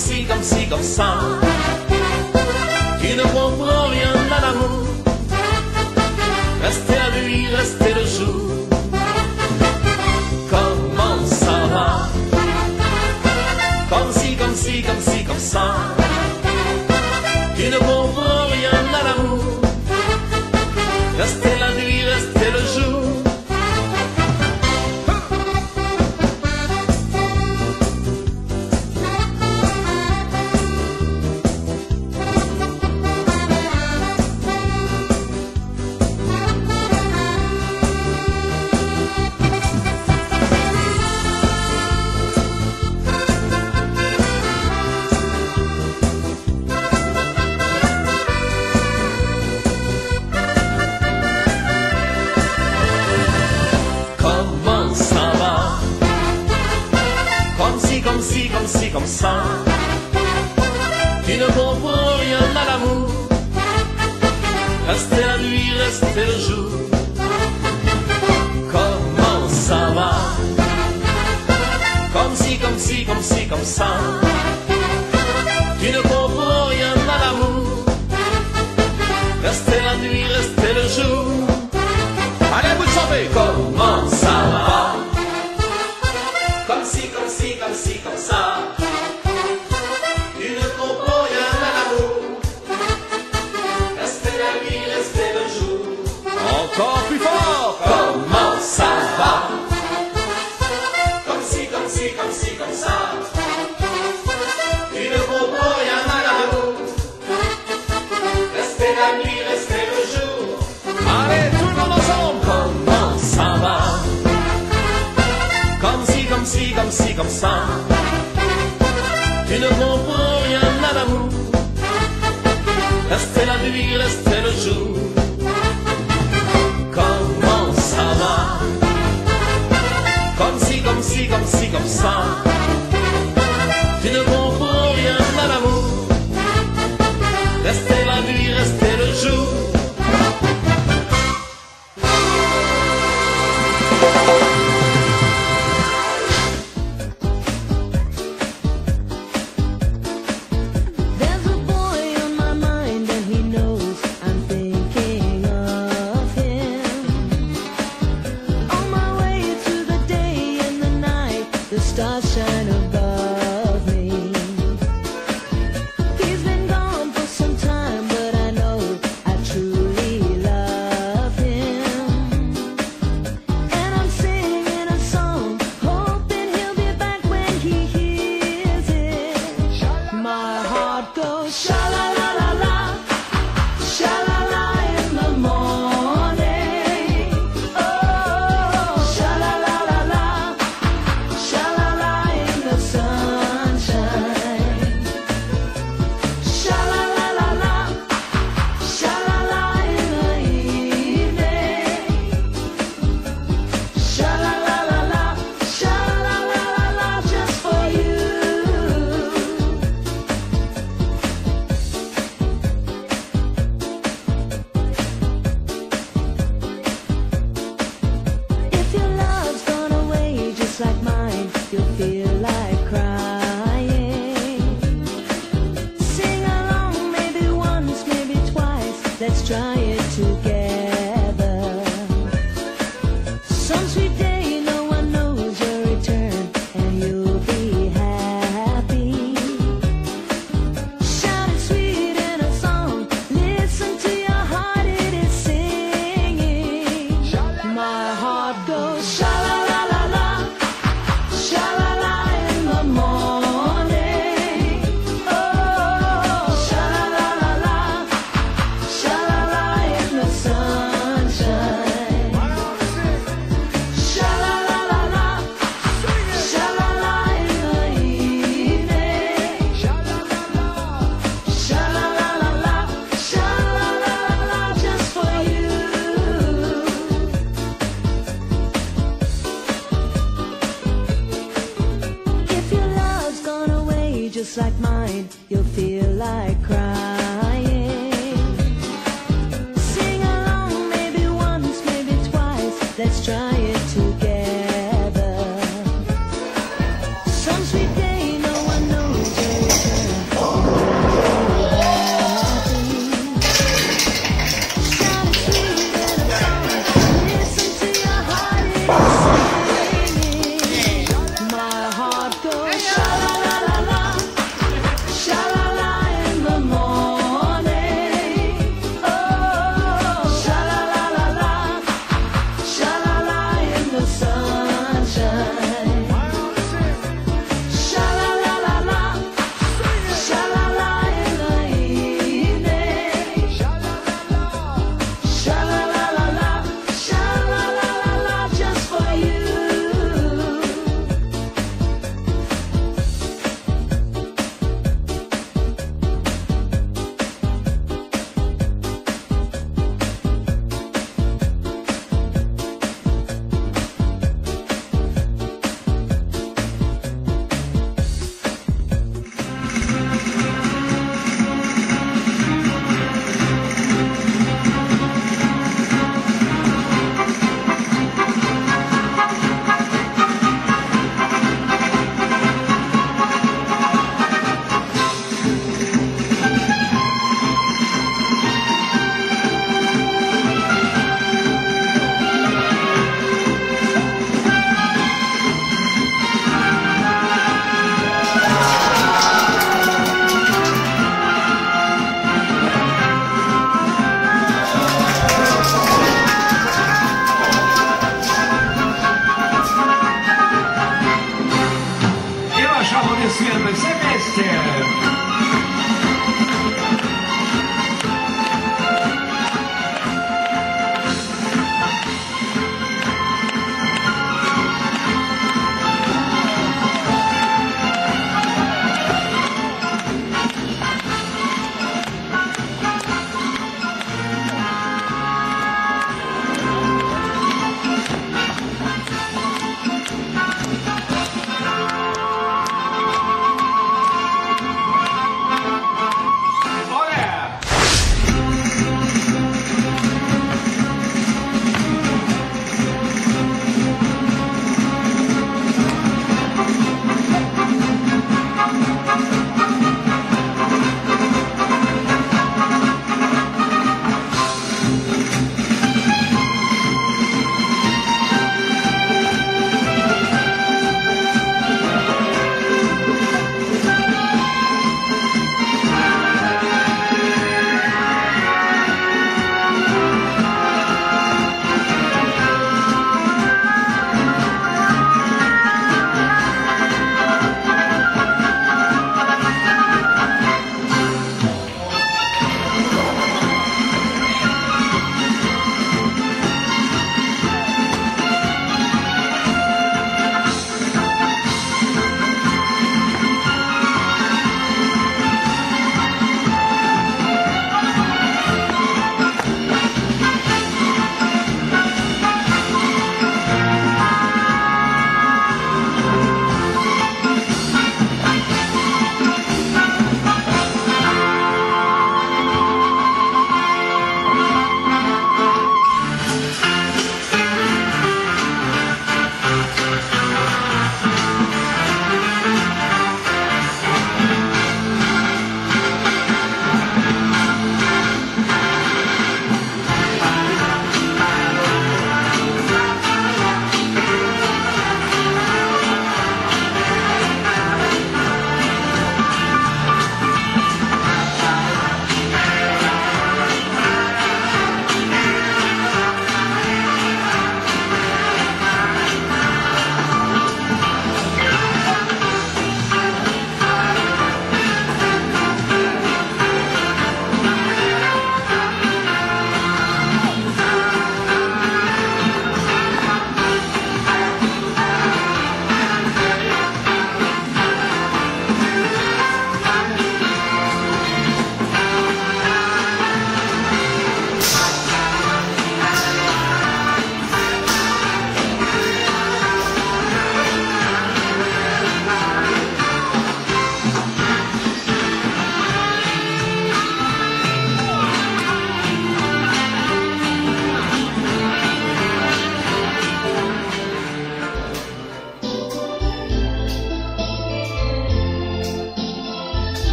ci, comme ci, comme ça. Tu ne comprends rien à l'amour. Restez la nuit, restez le jour. Comment ça va? Comme ci, comme ci, comme ci, comme ça. mais beijo comme si, comme ça. Tu ne comprends rien à l'amour. Restez la nuit, restez le jour. just like mine, you'll feel like crying.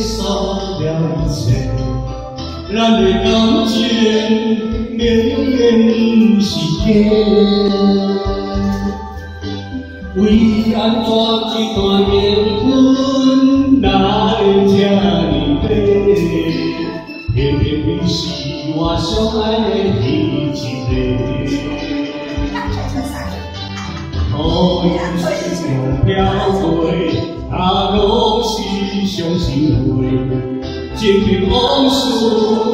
一切，咱的感情永远不是假。为安怎一段缘分来这么短？偏偏你是我相爱的彼一个。乌情情往事，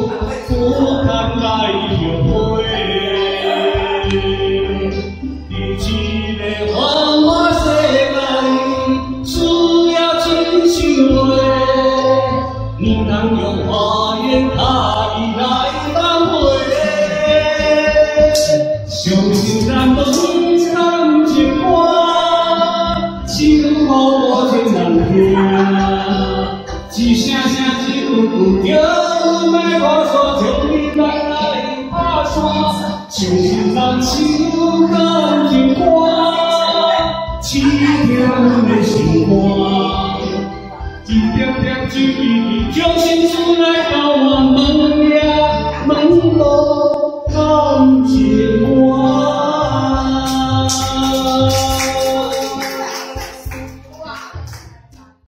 用心人手牵一挂，牵着的心肝，一点点、一句句，将心来交我问爷问。